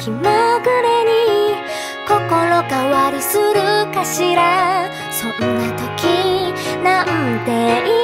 気まぐれに心変わりするかしら。そんな時なんて